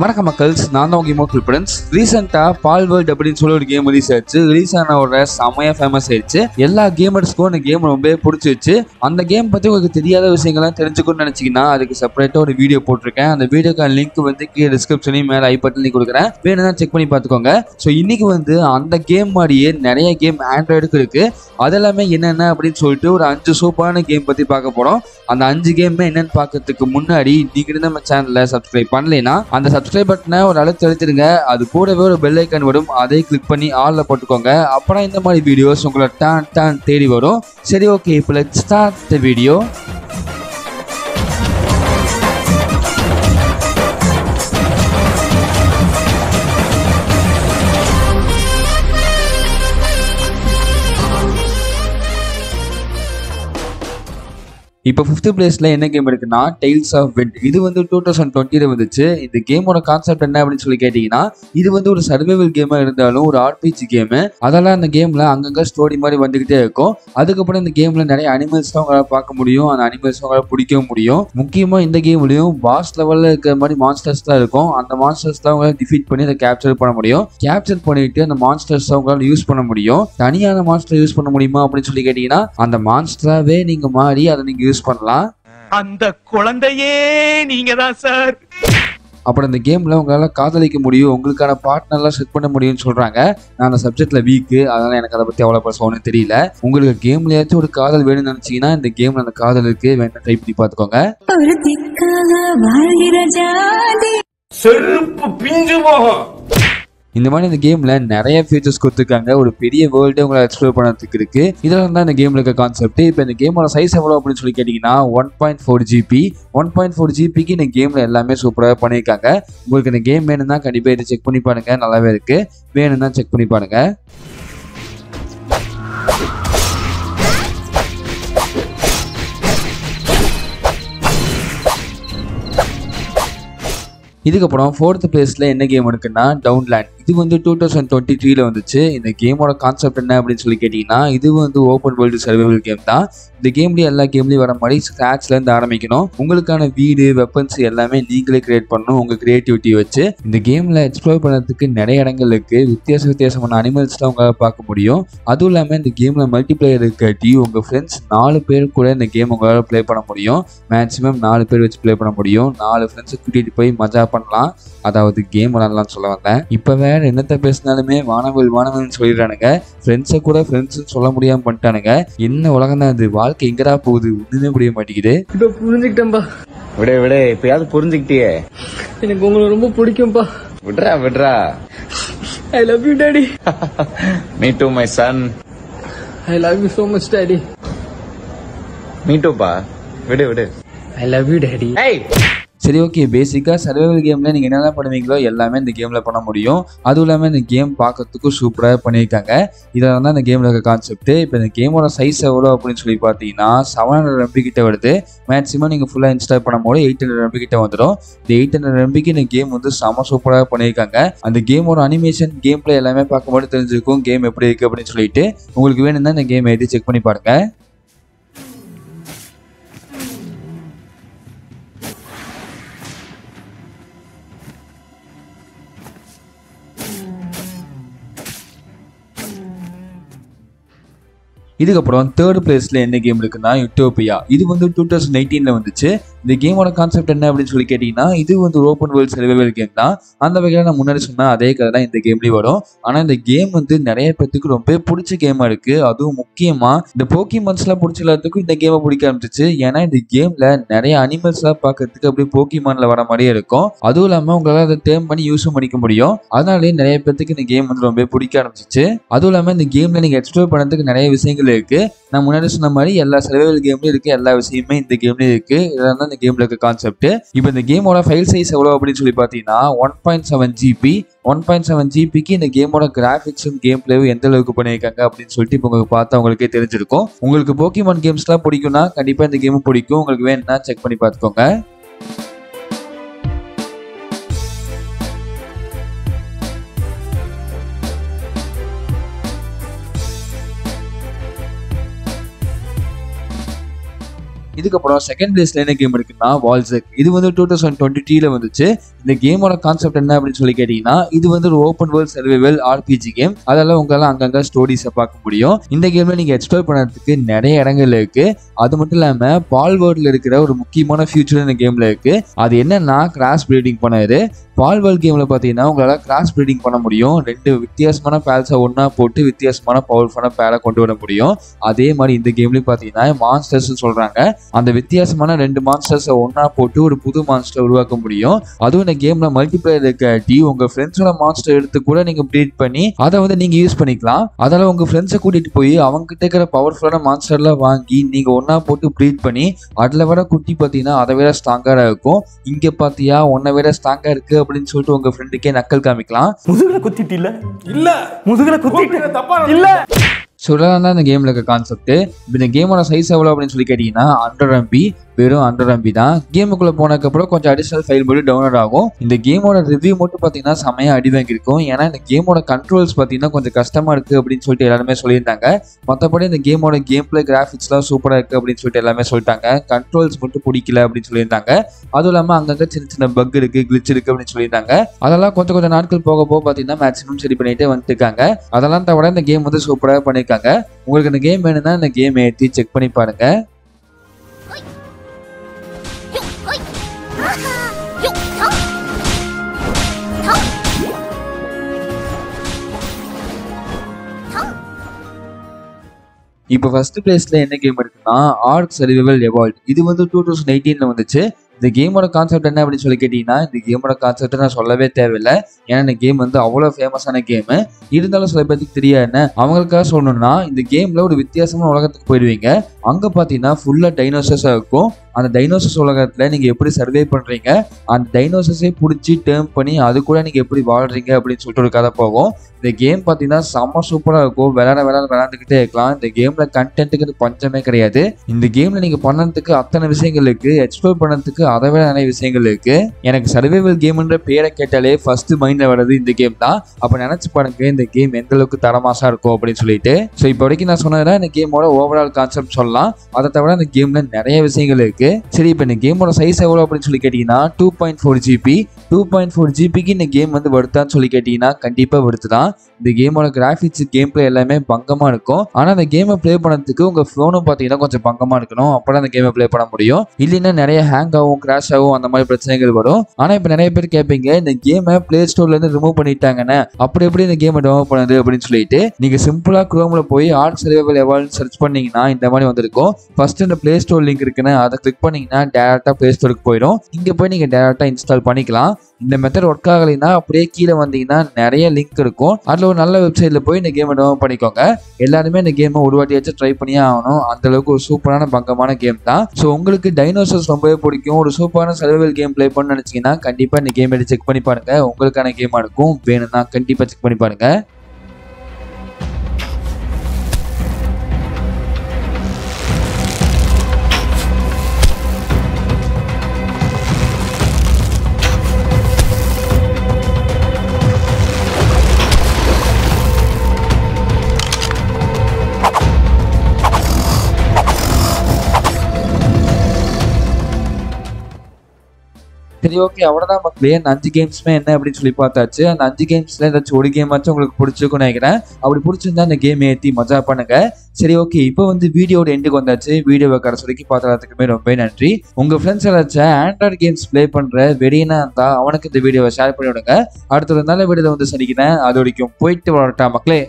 வணக்கம் மக்கள்ஸ் நான் தான் உங்க இமோட்டல் பிரின்ஸ் ரீசெண்டாக பால் வேர்ல்ட் அப்படின்னு சொல்லி ஒரு கேம் ரிலீஸ் ஆயிடுச்சு. ரிலீஸ் ஆனவோட செமையாக ஃபேமஸ் ஆயிடுச்சு. எல்லா கேமர்ஸ்க்கும் அந்த கேம் ரொம்ப பிடிச்சிருச்சு. அந்த கேம் பற்றி உங்களுக்கு தெரியாத விஷயங்கள்லாம் தெரிஞ்சுக்கணும்னு நினச்சிங்கன்னா அதுக்கு செப்பரேட்டாக ஒரு வீடியோ போட்டிருக்கேன். அந்த வீடியோக்கான லிங்க் வந்து கீழே டிஸ்கிரிப்ஷனையும் மேலே ஐ பட்டன்லையும் கொடுக்குறேன். வேணும்னா செக் பண்ணி பார்த்துக்கோங்க. ஸோ இன்னைக்கு வந்து அந்த கேம் மாதிரியே நிறைய கேம் ஆண்ட்ராய்டுக்கு இருக்குது அதெல்லாமே என்னென்ன அப்படின்னு சொல்லிட்டு ஒரு அஞ்சு சூப்பரான கேம் பற்றி பார்க்க போகிறோம் அந்த அஞ்சு கேமே என்னென்னு பார்க்கறதுக்கு முன்னாடி நீங்கள் நம்ம சேனலில் சப்ஸ்கிரைப் பண்ணலைன்னா அந்த சப்ஸ்கிரைப் பட்டனை ஒரு அழுத்து அழுத்திடுங்க. அது கூடவே ஒரு பெல் ஐக்கன் வரும். அதை கிளிக் பண்ணி ஆளில் போட்டுக்கோங்க. அப்புறம் இந்த மாதிரி வீடியோஸ் உங்களை டான் டான் தேடி வரும். சரி ஓகே இப்போ லெட் ஸ்டார்ட் த வீடியோ இப்போ ஃபிஃப்த் பிளேஸில் என்ன கேம் இருக்குன்னா டெய்ல்ஸ் ஆஃப் விண்ட் இது வந்து டூ தௌசண்ட் டுவெண்ட்டில வந்துச்சு. இந்த கேமோட கான்செப்ட் என்ன அப்படின்னு சொல்லி கேட்டிங்கன்னா இது வந்து ஒரு சர்வைவல் கேமாக இருந்தாலும் ஒரு ஆர்பிஜி கேமு அதெல்லாம் அந்த கேமில் அங்கங்கே ஸ்டோரி மாதிரி வந்துக்கிட்டே இருக்கும். அதுக்கப்புறம் இந்த கேமில் நிறைய அனிமல்ஸ் தான் உங்களால் பார்க்க முடியும். அந்த அனிமல்ஸ் உங்களால் பிடிக்கவும் முடியும். முக்கியமாக இந்த கேம்லையும் பாஸ் லெவலில் இருக்கிற மாதிரி மான்ஸ்டர்ஸ் தான் இருக்கும். அந்த மான்ஸ்டர்ஸ் தான் உங்களால் டிஃபீட் பண்ணி அதை கேப்சர் பண்ண முடியும். கேப்சர் பண்ணிட்டு அந்த மான்ஸ்டர்ஸ் உங்களால் யூஸ் பண்ண முடியும். தனியான மான்ஸ்டர் யூஸ் பண்ண முடியுமா அப்படின்னு சொல்லி கேட்டிங்கன்னா அந்த மான்ஸ்டராகவே நீங்கள் மாறி அதை நீங்கள் யூஸ் பண்ணலாம். அந்த குழந்தையே நீங்க தான் சார் அப்புறம் இந்த கேம்ல உங்களால காதலிக்க முடியும் உங்களுக்கான பார்ட்னர்லாம் செட் பண்ண முடியும்னு சொல்றாங்க. நான் அந்த சப்ஜெக்ட்ல வீக்கு அதனால எனக்கு அதை பத்தி அவ்வளவு பேசணும்னு தெரியல. உங்களுக்கு கேம்லயாச்சும் ஒரு காதல் வேணும்னு நினைச்சீங்கன்னா இந்த கேம்ல அந்த காதல் இருக்கு. வேணா ட்ரை பண்ணி பார்த்துக்கோங்க. செருப்பு பிஞ்சு போகும். இந்த மாதிரி இந்த கேம்ல நிறைய ஃபீச்சர்ஸ் கொடுத்துருக்காங்க. ஒரு பெரிய வேர்ல்டே உங்களை எக்ஸ்ப்ளோர் பண்ணுறதுக்கு இருக்கு. இதெல்லாம் தான் இந்த கேம்ல இருக்க கான்செப்ட் இப்போ இந்த கேமோட சைஸ் எவ்வளோ அப்படின்னு சொல்லி கேட்டிங்கன்னா one point four GB one point four ஜிபிக்கு இந்த கேம்ல எல்லாமே சூப்பராக பண்ணியிருக்காங்க. உங்களுக்கு இந்த கேம் வேணும்னா கண்டிப்பாக இதை செக் பண்ணி பாருங்க. நல்லாவே இருக்கு. வேணும்னா செக் பண்ணி பாருங்க. இதுக்கப்புறம் ஃபோர்த் பிளேஸில் என்ன கேம் இருக்குன்னா டவுன்லேண்ட் இது வந்து டூ தௌசண்ட் டுவெண்ட்டி த்ரீல வந்துச்சு. இந்த கேமோட கான்செப்ட் என்ன அப்படின்னு சொல்லி கேட்டிங்கன்னா இது வந்து ஓப்பன் வேர்ல்டு சர்வைவல் கேம் தான். இந்த கேம்லேயே எல்லா கேம்லேயும் வர மாதிரி ஸ்க்ராட்ச்லேருந்து ஆரம்பிக்கணும். உங்களுக்கான வீடு வெப்பன்ஸ் எல்லாமே நீங்களே கிரியேட் பண்ணணும் உங்க கிரியேட்டிவிட்டி வச்சு. இந்த கேம்ல எக்ஸ்ப்ளோர் பண்ணுறதுக்கு நிறைய இடங்கள் இருக்கு. வித்தியாச வித்தியாசமான அனிமல்ஸ் தான் உங்களால் பார்க்க முடியும். அதுவும் இல்லாமல் இந்த கேம்ல மல்டிப்ளேயர் இருக்காட்டி உங்க ஃப்ரெண்ட்ஸ் நாலு பேர் கூட இந்த கேம் உங்களால் ப்ளே பண்ண முடியும். மேக்ஸிமம் நாலு பேர் வச்சு ப்ளே பண்ண முடியும். நாலு ஃப்ரெண்ட்ஸை கூட்டிகிட்டு போய் மஜா பண்ணலாம். அதாவது கேம் விளாட்லாம்னு சொல்ல வந்தேன். இப்போ வேற என்னத்த பேசினாலுமே வானவில் வானவில்னு சொல்லிடுறானுங்க. ஃப்ரெண்ட்ஸை கூட ஃப்ரெண்ட்ஸ்னு சொல்ல முடியாமல் பண்ணிட்டானுங்க. என்ன உலகம் தான் அது? வாழ்க்கை எங்கடா போகுது? ஒன்றுமே புரிய மாட்டேங்குது. இப்ப புரிஞ்சுக்கிட்டேன்பா. விடு விடு இப்பயாவது புரிஞ்சுக்கிட்டியே. எனக்கு உங்களை ரொம்ப பிடிக்கும்பா. விடுறா விடுறா. I love you daddy me too my son I love you so much daddy me டூப்பா விடு விடு. ஐ லவ் யூ டாடி ஏய் சரி ஓகே பேசிக்காக சர்வைவல் கேமில் நீங்கள் என்னென்ன பண்ணுவீங்களோ எல்லாமே இந்த கேமில் பண்ண முடியும். அதுவும் இல்லாமல் இந்த கேம் பார்க்கறதுக்கும் சூப்பராக பண்ணியிருக்காங்க. இதெல்லாம் தான் இந்த கேமில் இருக்க கான்செப்ட் இப்போ இந்த கேமோட சைஸ் எவ்வளோ அப்படின்னு சொல்லி பார்த்தீங்கன்னா செவன் ஹண்ட்ரட் எம்பி கிட்ட வருது. மேக்ஸிமம் நீங்கள் ஃபுல்லாக இன்ஸ்டால் பண்ணும்போது எயிட் ஹண்ட்ரட் எம்பி கிட்ட வந்துடும். இந்த எயிட் ஹண்ட்ரட் எம்பிக்கு இந்த கேம் வந்து செம சூப்பராக பண்ணியிருக்காங்க. அந்த கேமோட அனிமேஷன் கேம் பிளே எல்லாமே பார்க்கும்போது தெரிஞ்சிருக்கும் கேம் எப்படி இருக்குது அப்படின்னு சொல்லிட்டு. உங்களுக்கு வேணும்னா இந்த கேம் எடுத்து செக் பண்ணி பாருங்கள் இதுக்கப்புறம் தேர்ட் பிளேஸில் என்ன கேம் இருக்குன்னா யூட்டோபியா இது வந்து டூ தௌசண்ட் எயிட்டீனில் வந்துச்சு. இந்த கேமோட கான்செப்ட் என்ன அப்படின்னு சொல்லி கேட்டீங்கன்னா இது வந்து ஓப்பன் வேர்ல்ட் சர்வைவல் கேம் தான். அந்த வகையில் நான் முன்னாடி சொன்ன அதே கதை தான் இந்த கேம்லேயும் வரும். ஆனால் இந்த கேம் வந்து நிறைய பேத்துக்கு ரொம்ப பிடிச்ச கேமா இருக்கு. அதுவும் முக்கியமா இந்த போக்கி மன்ஸ்லாம் பிடிச்ச எல்லாத்துக்கும் இந்த கேமை பிடிக்க ஆரம்பிச்சிச்சு. ஏன்னா இந்த கேம்ல நிறைய அனிமல்ஸ்லாம் பார்க்கறதுக்கு அப்படியே போக்கிமான்ல வர மாதிரியே இருக்கும். அதுவும் இல்லாமல் உங்களால் அதை டேர்ம் பண்ணி யூஸும் பண்ணிக்க முடியும். அதனாலே நிறைய பேத்துக்கு இந்த கேம் வந்து ரொம்ப பிடிக்க ஆரம்பிச்சிச்சு. அதுவும் இல்லாமல் இந்த கேம்ல நீங்க எக்ஸ்ப்ளோர் பண்ணுறதுக்கு நிறைய விஷயங்கள் இருக்கு. நான் முன்னாடி சொன்ன மாதிரி எல்லா சர்வைவல் கேம்லயும் இருக்கு. எல்லா விஷயமே இந்த கேம்லயும் இருக்கு. இதெல்லாம் இந்த கேம்ல இருக்க கான்செப்ட் இப்போ இந்த கேமோட ஃபைல் சைஸ் எவ்வளோ அப்படின்னு சொல்லி பார்த்தீங்கன்னா one point seven GB one point seven ஜிபிக்கு இந்த கேமோட கிராஃபிக்ஸும் கேம் பிளேவும் எந்த அளவுக்கு பண்ணியிருக்காங்க அப்படின்னு சொல்லிட்டு இப்போ உங்களுக்கு பார்த்தா உங்களுக்கே தெரிஞ்சிருக்கும். உங்களுக்கு போக்கிமான் கேம்ஸ்லாம் பிடிக்கும்னா கண்டிப்பாக இந்த கேமும் பிடிக்கும். உங்களுக்கு வேணும்னா செக் பண்ணி பார்த்துக்கோங்க. இதுக்கப்புறம் செகண்ட் பிளேஸ்ல என்ன கேம் இருக்குன்னா வால்செக் இது வந்து டூ தௌசண்ட் டுவெண்ட்டி டீல வந்துச்சு. இந்த கேமோட கான்செப்ட் என்ன அப்படின்னு சொல்லி கேட்டீங்கன்னா இது வந்து ஒரு open world survival RPG game அதெல்லாம் உங்களால் அங்கங்க ஸ்டோரிஸை பார்க்க முடியும். இந்த கேம்ல நீங்க எக்ஸ்ப்ளோர் பண்ணுறதுக்கு நிறைய இடங்கள் இருக்கு. அது மட்டும் இல்லாம பால் வேர்ல்ட்ல இருக்கிற ஒரு முக்கியமான ஃபியூச்சர் இந்த கேம்ல இருக்கு. அது என்னன்னா கிராஸ் பிரீடிங் பண்ணாரு. பால் கேமில் பார்த்தீங்கன்னா உங்களால் உங்களால கிராஸ் ப்ரீடிங் பண்ண முடியும். ரெண்டு வித்தியாசமான பேல்ஸை ஒன்றா போட்டு வித்தியாசமான பவர்ஃபுல்லான பேரை கொண்டு வர முடியும். அதே மாதிரி இந்த கேம்லேயும் பார்த்தீங்கன்னா மான்ஸ்டர்ஸ்னு சொல்கிறாங்க அந்த வித்தியாசமான ரெண்டு மான்ஸ்டர்ஸை ஒன்றா போட்டு ஒரு புது மான்ஸ்டர் உருவாக்க முடியும். அதுவும் இந்த கேமில் மல்டிப்ளேயர் இருக்காட்டி உங்கள் ஃப்ரெண்ட்ஸோட மான்ஸ்டர் எடுத்து கூட நீங்கள் ப்ரீட் பண்ணி அதை வந்து நீங்கள் யூஸ் பண்ணிக்கலாம். அதால உங்கள் ஃப்ரெண்ட்ஸை கூட்டிகிட்டு போய் அவங்க கிட்ட இருக்கிற பவர்ஃபுல்லான மான்ஸ்டர்லாம் வாங்கி நீங்கள் ஒன்றா போட்டு ப்ரீட் பண்ணி அதில் விட குட்டி பார்த்தீங்கன்னா அதை விட ஸ்ட்ராங்காக இருக்கும். இங்கே பார்த்தியா உன்னை விட ஸ்ட்ராங்காக இருக்குது அப்படின்னு சொல்லிட்டு உங்க ஃப்ரெண்டுக்கே நக்கல் காமிக்கலாம். முதுகுல குத்திட்டு இல்ல? இல்ல. முதுகுல குத்திட்டு தப்பா இல்ல. சொல்லலாம் தான் இந்த கேம்ல இருக்க கான்செப்ட் இப்போ இந்த கேமோட சைஸ் எவ்வளோ அப்படின்னு சொல்லி கேட்டீங்கன்னா ஹண்ட்ரட் எம்பி வெறும் அண்டர் எம்பி தான். கேமுக்குள்ள போனதுக்கப்புறம் கொஞ்சம் அடிஷனல் ஃபைல் மட்டும் டவுன்லோட் ஆகும். இந்த கேமோட ரிவ்யூ மட்டும் பார்த்தீங்கன்னா செமையாக அடி வாங்கியிருக்கும். ஏன்னா இந்த கேமோட கண்ட்ரோல்ஸ் பார்த்தீங்கன்னா கொஞ்சம் கஷ்டமாக இருக்குது அப்படின்னு சொல்லிட்டு எல்லாருமே சொல்லியிருந்தாங்க. மற்றபடி இந்த கேமோட கேம் பிளே கிராஃபிக்ஸ்லாம் சூப்பராக இருக்குது அப்படின்னு சொல்லிட்டு எல்லாமே சொல்லிட்டாங்க. கண்ட்ரோல்ஸ் மட்டும் பிடிக்கல அப்படின்னு சொல்லியிருந்தாங்க. அதுவும் இல்லாமல் அங்கங்கே சின்ன சின்ன பக் இருக்குது கிளிச் இருக்குது அப்படின்னு சொல்லியிருந்தாங்க. அதெல்லாம் கொஞ்சம் கொஞ்சம் நாட்கள் போக போக பார்த்தீங்கன்னா மேக்ஸிமம் சரி பண்ணிட்டே வந்துருக்காங்க அதெல்லாம் தவிர இந்த கேம் வந்து சூப்பராக பண்ணியிருக்காங்க உங்களுக்கு இந்த கேம் வேணும்னா இந்த கேம் ஏற்றி செக் பண்ணி பாருங்கள் இப்போ ஃபர்ஸ்ட் பிளேஸ்ல என்ன கேம் இருக்குன்னா ஆர்க் சர்வைவல் எவால்ட் இது வந்து டூ தௌசண்ட் எயிட்டீன்ல வந்துச்சு. இந்த கேமோட கான்செப்ட் என்ன அப்படின்னு சொல்லி கேட்டிங்கன்னா இந்த கேமோட கான்செப்ட் நான் சொல்லவே தேவையில்லை. ஏன்னா இந்த கேம் வந்து அவ்வளோ ஃபேமஸான கேமு இருந்தாலும் சில பேருக்கு தெரியாது என்ன? அவங்களுக்காக சொல்லணும்னா இந்த கேமில் ஒரு வித்தியாசமான உலகத்துக்கு போயிடுவீங்க. அங்கே பார்த்தீங்கன்னா ஃபுல்லாக டைனோசர்ஸாக இருக்கும். அந்த டைனோசர்ஸ் உலகத்தில் நீங்கள் எப்படி சர்வே பண்ணுறீங்க அந்த டைனோசஸே பிடிச்சி டேர்ம் பண்ணி அது கூட நீங்கள் எப்படி வாழ்கிறீங்க அப்படின்னு சொல்லிட்டு ஒரு கதை போகும். இந்த கேம் பார்த்தீங்கன்னா செம்ம சூப்பராக இருக்கும். விளையாட விளையாட விளையாண்டுக்கிட்டே இருக்கலாம். இந்த கேமில் கண்டென்ட்டுக்கு பஞ்சமே கிடையாது. இந்த கேமில் நீங்கள் பண்ணுறதுக்கு அத்தனை விஷயங்கள் இருக்குது எக்ஸ்ப்ளோர் பண்ணுறதுக்கு அதை விட நிறைய விஷயங்கள் இருக்குது எனக்கு சர்வைவல் கேம்ன்ற பேரை கேட்டாலே ஃபஸ்ட்டு மைண்டில் வர்றது இந்த கேம் தான். அப்போ நினச்சி பாருங்க இந்த கேம் எந்த அளவுக்கு தரமாசாக இருக்கும் அப்படின்னு சொல்லிட்டு. ஸோ இப்போ வரைக்கும் நான் சொன்னதுல இந்த கேமோட ஓவரால் கான்செப்ட் சொல்லலாம். அதை தவிர இந்த கேமில் நிறைய விஷயங்கள் இருக்குது இருக்கு. சரி இப்போ இந்த கேமோட சைஸ் எவ்வளோ அப்படின்னு சொல்லி கேட்டீங்கன்னா two point four GB two point four ஜிபிக்கு இந்த கேம் வந்து வருதான்னு சொல்லி கேட்டீங்கன்னா கண்டிப்பாக வருது தான் இந்த கேமோட கிராஃபிக்ஸ் கேம் பிளே எல்லாமே பங்கமா இருக்கும். ஆனா அந்த கேமை ப்ளே பண்ணதுக்கு உங்க ஃபோனும் பார்த்தீங்கன்னா கொஞ்சம் பங்கமா இருக்கணும். அப்பதான் அந்த கேமை ப்ளே பண்ண முடியும். இல்லைன்னா நிறைய ஹேங் ஆகும் கிராஷ் ஆகும் அந்த மாதிரி பிரச்சனைகள் வரும். ஆனா இப்போ நிறைய பேர் கேட்பீங்க இந்த கேமை ப்ளே ஸ்டோர்ல இருந்து ரிமூவ் பண்ணிட்டாங்கன்னு. அப்படி எப்படி இந்த கேமை டவுன்லோட் பண்ணுது அப்படின்னு சொல்லிட்டு நீங்க சிம்பிளாக க்ரோமில் போய் ஆர்ட் சர்வைவல் எவால்னு சர்ச் பண்ணீங்கன்னா இந்த மாதிரி வந்திருக்கும். ஃபர்ஸ்ட் இந்த ப்ளே ஸ்டோர் லிங்க் இருக்குன்னு அதை கிளிக் பண்ணீங்கன்னா டேரக்டா பிளே ஸ்டோருக்கு போயிடும். இங்க போய் நீங்க டேரக்டா இன்ஸ்டால் பண்ணிக்கலாம். இந்த மெத்தட் ஒர்க் ஆகலைன்னா அப்படியே கீழே வந்தீங்கன்னா நிறைய லிங்க் இருக்கும். அதில் ஒரு நல்ல வெப்சைட்ல போய் இந்த கேமை டவுன் பண்ணிக்கோங்க. எல்லாருமே இந்த கேமை ஒரு வாட்டியாச்சும் ட்ரை பண்ணியே ஆகணும். அந்த அளவுக்கு ஒரு சூப்பரான பங்கமான கேம் தான். ஸோ உங்களுக்கு டைனோசர்ஸ் ரொம்பவே பிடிக்கும். ஒரு சூப்பரான சர்வைவல் கேம் ப்ளே பண்ண நினைச்சீங்கன்னா கண்டிப்பா இந்த கேம் எடுத்து செக் பண்ணி பாருங்க. உங்களுக்கான கேமா இருக்கும். வேணும்னா கண்டிப்பா செக் பண்ணி பாருங்க. சரி ஓகே அவ்வளோதான் மக்களே. அந்த அஞ்சு கேம்ஸ்மே என்ன அப்படின்னு சொல்லி பார்த்தாச்சு. அந்த அஞ்சு கேம்ஸ்ல ஏதாச்சும் ஒரு கேம் ஆச்சும் உங்களுக்கு பிடிச்சிருக்கும்னு நினைக்கிறேன். அப்படி பிடிச்சிருந்தா அந்த கேம் ஏற்றி மஜா பண்ணுங்க. சரி ஓகே இப்போ வந்து வீடியோட எண்டுக்கு வந்தாச்சு. வீடியோவை கடைசி வரைக்கும் பார்த்ததுக்குமே ரொம்ப நன்றி. உங்க ஃப்ரெண்ட்ஸ் ஏதாச்சும் ஆண்ட்ராய்டு கேம்ஸ் ப்ளே பண்ற வெறியனா இருந்தா அவனுக்கு இந்த வீடியோவை ஷேர் பண்ணி விடுங்க அடுத்த ஒரு நல்ல வீடியோவில் வந்து சந்திக்கிறேன். அது வரைக்கும் போயிட்டு வரட்டா மக்களே.